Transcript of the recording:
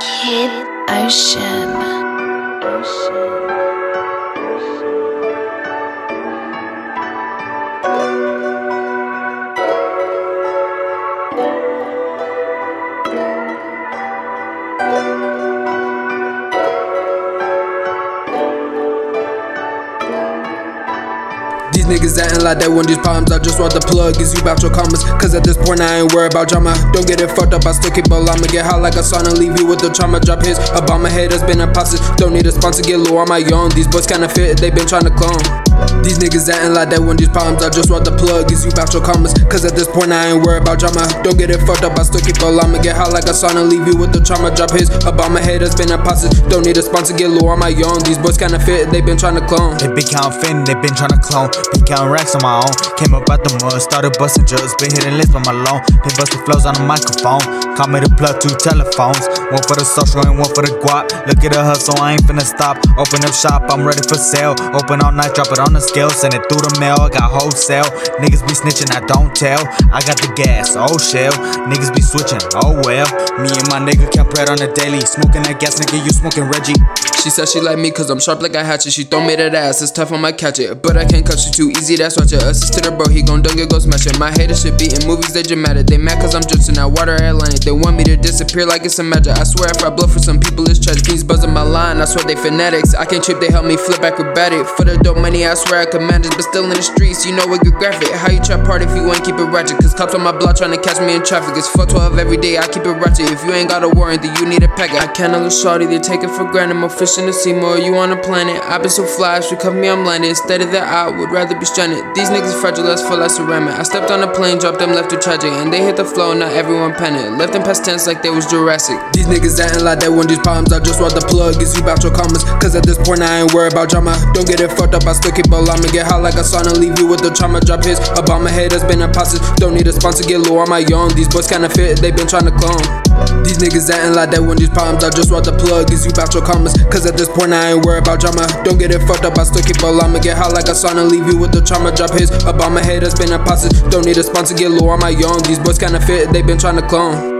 Kid Ocean. Ocean. Niggas acting like they want these problems. I just want the plug. Is you about your commas? Cause at this point, I ain't worried about drama. Don't get it fucked up, I still keep a I'ma get hot like a sauna. Leave you with the trauma. Drop hits. Obama haters been imposter. Don't need a sponsor. Get low on my own. These boys kinda fit. They been trying to clone. These niggas acting like they want these problems. I just want the plug. Is you about your commas? Cause at this point, I ain't worried about drama. Don't get it fucked up, I still keep a I'ma get hot like a sauna. Leave you with the trauma. Drop hits. Obama haters been imposter. Don't need a sponsor. Get low on my own. These boys kinda fit. They been trying to clone. They been counting, they been tryna clone. Been counting racks on my own. Came up out the mud, started busting drugs. Been hitting lists by my loan. Been busting flows on the microphone. Call me the plug, two telephones. One for the social and one for the guap. Look at the hustle, I ain't finna stop. Open up shop, I'm ready for sale. Open all night, drop it on the scale. Send it through the mail, I got wholesale. Niggas be snitching, I don't tell. I got the gas, oh shell. Niggas be switching, oh well. Me and my nigga kept bread on the daily. Smoking that gas, nigga, you smoking Reggie. She said she like me cause I'm sharp like a hatchet. She throw me that ass, it's tough, I might catch it. But I can't catch you too easy, that's watch it. Assist to the bro, he gon' dunk it, go smash it. My haters should be in movies, they dramatic. They mad cause I'm dripping that water Atlantic. They want me to disappear like it's a magic. I swear if I blow for some people, it's tragic. These buzzing my line, I swear they fanatics. I can't trip, they help me flip acrobatic. For the dope money, I swear I could manage. But still in the streets, you know it get graphic. How you trap hard if you ain't keep it ratchet? Cause cops on my block trying to catch me in traffic. It's 412 every day, I keep it ratchet. If you ain't got a warrant, then you need a packet. I can't lose shorty, they take it for granted. More fish in the sea, more you on the planet. I've been so fly, she cover me, I'm. Instead of that, I would rather be stranded. These niggas fragile as full as ceramic. I stepped on a plane, dropped them left to tragic. And they hit the flow, not everyone panicked. Left them past tense like they was Jurassic. These niggas acting like they want these problems. I just want the plug. Is you about your commas? Cause at this point, I ain't worried about drama. Don't get it fucked up, I still keep but I'ma get hot like a sauna, leave you with the trauma, drop hits. Obama haters been imposters, don't need a sponsor, get low on my own. These boys kinda fit, they been trying to clone. These niggas acting like that when these problems, I just want the plug, is you bout your commas. Cause at this point, I ain't worried about drama. Don't get it fucked up, I still keep a I'ma get hot like a sauna, leave you with the trauma, drop hits. Obama haters been imposters, don't need a sponsor, get low on my own. These boys kinda fit, they been trying to clone.